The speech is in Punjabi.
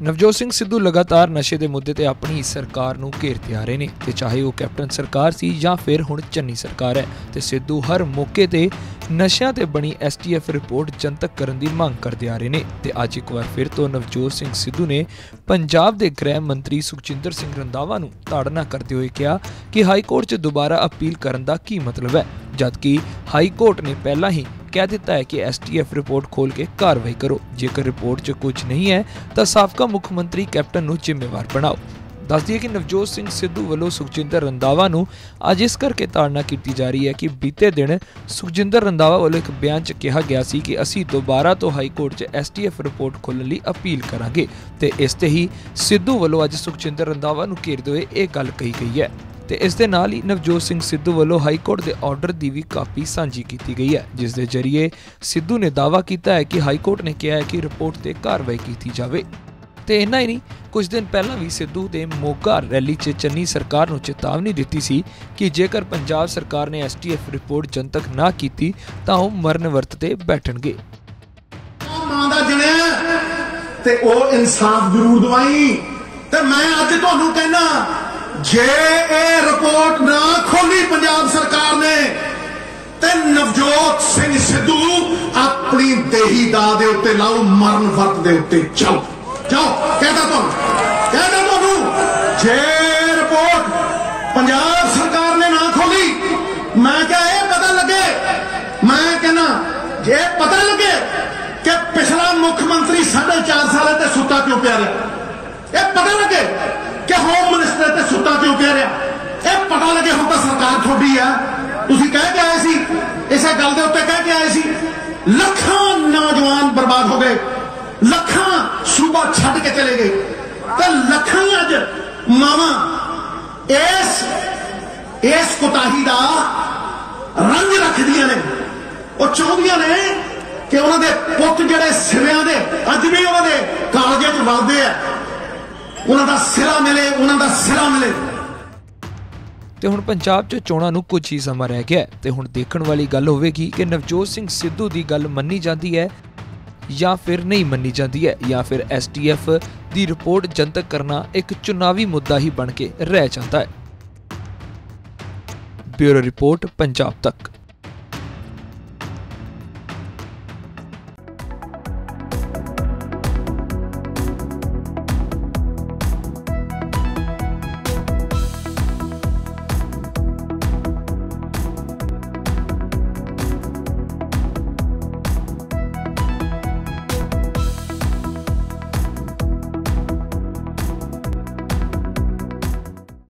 ਨਵਜੋਤ ਸਿੰਘ ਸਿੱਧੂ ਲਗਾਤਾਰ ਨਸ਼ੇ ਦੇ ਮੁੱਦੇ ਤੇ ਆਪਣੀ ਸਰਕਾਰ ਨੂੰ ਘੇਰਦੇ ਆ ਰਹੇ ਨੇ ਤੇ ਚਾਹੇ ਉਹ ਕੈਪਟਨ ਸਰਕਾਰ ਸੀ ਜਾਂ ਫਿਰ ਹੁਣ ਚੰਨੀ ਸਰਕਾਰ ਹੈ ਤੇ ਸਿੱਧੂ ਹਰ ਮੌਕੇ ਤੇ ਨਸ਼ਿਆਂ ਤੇ ਬਣੀ ਐਸਟੀਐਫ ਰਿਪੋਰਟ ਜਨਤਕ ਕਰਨ ਦੀ ਮੰਗ ਕਰਦੇ ਆ ਰਹੇ ਨੇ ਤੇ ਅੱਜ ਇੱਕ ਵਾਰ ਫਿਰ ਤੋਂ ਨਵਜੋਤ ਸਿੰਘ ਸਿੱਧੂ ਨੇ ਪੰਜਾਬ ਦੇ ਗ੍ਰਹਿ ਮੰਤਰੀ ਸੁਖਜਿੰਦਰ ਸਿੰਘ ਰੰਧਾਵਾ ਨੂੰ ਤਾੜਨਾ ਕਰਦੇ ਹੋਏ ਕਿਹਾ ਕਿ ਹਾਈ ਕੋਰਟ 'ਚ ਦੁਬਾਰਾ ਅਪੀਲ ਕਰਨ ਦਾ ਕੀ ਮਤਲਬ ਹੈ, ਜਦਕਿ ਹਾਈ ਕੋਰਟ ਨੇ ਪਹਿਲਾਂ ਹੀ ਕਹਿ ਦਿੱਤਾ ਹੈ ਕਿ ਐਸਟੀਐਫ ਰਿਪੋਰਟ ਖੋਲ ਕੇ ਕਾਰਵਾਈ ਕਰੋ। ਜੇਕਰ ਰਿਪੋਰਟ 'ਚ ਕੁਝ ਨਹੀਂ ਹੈ, ਤਾਂ ਸਾਬਕਾ ਮੁੱਖ ਮੰਤਰੀ ਕੈਪਟਨ ਨੂੰ ਜ਼ਿੰਮੇਵਾਰ ਬਣਾਓ। ਦੱਸ ਦਈਏ ਕਿ ਨਵਜੋਤ ਸਿੰਘ ਸਿੱਧੂ ਵੱਲੋਂ ਸੁਖਜਿੰਦਰ ਰੰਧਾਵਾ ਨੂੰ ਅੱਜ ਇਸ ਕਰਕੇ ਤਾੜਨਾ ਕੀਤੀ ਜਾ ਰਹੀ ਹੈ ਕਿ ਬੀਤੇ ਦਿਨ ਸੁਖਜਿੰਦਰ ਰੰਧਾਵਾ ਵੱਲੋਂ ਇੱਕ ਬਿਆਨ 'ਚ ਕਿਹਾ ਗਿਆ ਸੀ ਕਿ ਅਸੀਂ ਦੁਬਾਰਾ ਤੋਂ ਹਾਈ ਕੋਰਟ 'ਚ ਐਸਟੀਐਫ ਰਿਪੋਰਟ ਖੋਲ੍ਹਣ ਲਈ ਅਪੀਲ ਕਰਾਂਗੇ। ਤੇ ਇਸ ਤੇ ਹੀ ਸਿੱਧੂ ਵੱਲੋਂ ਅੱਜ ਸੁਖਜਿੰਦਰ ਰੰਧਾਵਾ ਨੂੰ ਘੇਰਦੇ ਹੋਏ ਇਹ ਗੱਲ ਕਹੀ ਗਈ ਹੈ। ਤੇ ਇਸ ਦੇ ਨਾਲ ਹੀ ਨਵਜੋਤ ਸਿੰਘ ਸਿੱਧੂ ਵੱਲੋਂ ਹਾਈ ਕੋਰਟ ਦੇ ਆਰਡਰ ਦੀ ਵੀ ਕਾਪੀ ਸਾਂਝੀ ਕੀਤੀ ਗਈ ਹੈ, ਜਿਸ ਦੇ ਜ਼ਰੀਏ ਸਿੱਧੂ ਨੇ ਦਾਅਵਾ ਕੀਤਾ ਹੈ ਕਿ ਹਾਈ ਕੋਰਟ ਨੇ ਕਿਹਾ ਹੈ ਕਿ ਰਿਪੋਰਟ ਤੇ ਕਾਰਵਾਈ ਕੀਤੀ ਜਾਵੇ। ਤੇ ਇੰਨਾ ਹੀ ਨਹੀਂ, ਕੁਝ ਦਿਨ ਪਹਿਲਾਂ ਵੀ ਸਿੱਧੂ ਦੇ ਮੋਗਾ ਰੈਲੀ 'ਚ ਚੰਨੀ ਸਰਕਾਰ ਨੂੰ ਚੇਤਾਵਨੀ ਦਿੱਤੀ ਸੀ ਕਿ ਜੇਕਰ ਪੰਜਾਬ ਸਰਕਾਰ ਨੇ ਐਸਟੀਐਫ ਰਿਪੋਰਟ ਜਨਤਕ ਨਾ ਕੀਤੀ, ਤਾਂ ਉਹ ਮਰਨ ਵਰਤ ਤੇ ਬੈਠਣਗੇ। ਮਾਂ ਦਾ ਜਣਿਆ ਤੇ ਉਹ ਇਨਸਾਫ ਜ਼ਰੂਰ ਦਵਾਈ। ਤੇ ਮੈਂ ਅੱਜ ਤੁਹਾਨੂੰ ਕਹਿਣਾ ਜੇ ਇਹ ਰਿਪੋਰਟ ਨਾ ਖੋਲੀ ਪੰਜਾਬ ਸਰਕਾਰ ਨੇ ਤੇ ਨਵਜੋਤ ਸਿੰਘ ਸਿੱਧੂ ਆਪਣੀ ਦੇਹੀ ਦਾ ਦੇ ਉੱਤੇ ਲਾਓ ਮਰਨ ਵਰਤ ਦੇ ਉੱਤੇ ਜਾਓ ਜਾਓ ਕਹਿੰਦਾ ਤੁਹਾਨੂੰ ਕਹਿੰਦਾ ਤੁਹਾਨੂੰ ਜੇ ਰਿਪੋਰਟ ਪੰਜਾਬ ਸਰਕਾਰ ਨੇ ਨਾ ਖੋਲੀ ਮੈਂ ਕਿਹਾ ਇਹ ਪਤਾ ਲੱਗੇ ਮੈਂ ਕਹਿੰਦਾ ਜੇ ਪਤਾ ਲੱਗੇ ਕਿ ਪਿਛਲਾ ਮੁੱਖ ਮੰਤਰੀ 4.5 ਸਾਲਾਂ ਤੇ ਸੁੱਤਾ ਕਿਉਂ ਪਿਆ ਰਿਹਾ ਇਹ ਪਤਾ ਲੱਗੇ ਕਿ ਹੋਮ ਮਿਨਿਸਟਰ ਤੇ ਸੁੱਤਾ ਕਿਉਂ ਪਿਆ ਰਿਹਾ ਇਹ ਪਤਾ ਲੱਗੇ ਹੁਣ ਤਾਂ ਸਰਕਾਰ ਤੁਹਾਡੀ ਆ। ਤੁਸੀਂ ਕਹਿ ਕੇ ਆਏ ਸੀ, ਇਸੇ ਗੱਲ ਦੇ ਉੱਤੇ ਕਹਿ ਕੇ ਆਏ ਸੀ, ਲੱਖਾਂ ਨੌਜਵਾਨ ਬਰਬਾਦ ਹੋ ਗਏ, ਲੱਖਾਂ ਸੂਬਾ ਛੱਡ ਕੇ ਚਲੇ ਗਏ। ਤੇ ਲੱਖਾਂ ਅੱਜ ਮਾਵਾਂ ਇਸ ਇਸ ਕੁਤਾਹੀ ਦਾ ਰੰਗ ਰੱਖਦੀਆਂ ਨੇ। ਉਹ ਚਾਹੁੰਦੀਆਂ ਨੇ ਕਿ ਉਹਨਾਂ ਦੇ ਪੁੱਤ ਜਿਹੜੇ ਸਿਰਿਆਂ ਦੇ, ਅੱਜ ਵੀ ਉਹਨਾਂ ਦੇ ਕਾਲਜਾਂ 'ਚ ਵਲਦੇ ਆ, ਉਹਨਾਂ ਦਾ ਸਿਰਾ ਮਿਲੇ, ਉਹਨਾਂ ਦਾ ਸਿਰਾ ਮਿਲੇ। ਤੇ ਹੁਣ ਪੰਜਾਬ 'ਚ ਚੋਣਾਂ ਨੂੰ ਕੁਝ ਹੀ ਸਮਾਂ ਰਹਿ ਗਿਆ ਹੈ ਤੇ ਹੁਣ ਦੇਖਣ ਵਾਲੀ ਗੱਲ ਹੋਵੇਗੀ ਕਿ ਨਵਜੋਤ ਸਿੰਘ ਸਿੱਧੂ ਦੀ ਗੱਲ ਮੰਨੀ ਜਾਂਦੀ ਹੈ ਜਾਂ ਫਿਰ ਨਹੀਂ ਮੰਨੀ ਜਾਂਦੀ ਹੈ, ਜਾਂ ਫਿਰ ਐਸਟੀਐਫ ਦੀ ਰਿਪੋਰਟ ਜਨਤਕ ਕਰਨਾ ਇੱਕ ਚੁਣਾਵੀ ਮੁੱਦਾ ਹੀ ਬਣ ਕੇ ਰਹਿ ਜਾਂਦਾ ਹੈ। ਬਿਊਰੋ ਰਿਪੋਰਟ, ਪੰਜਾਬ ਤੱਕ।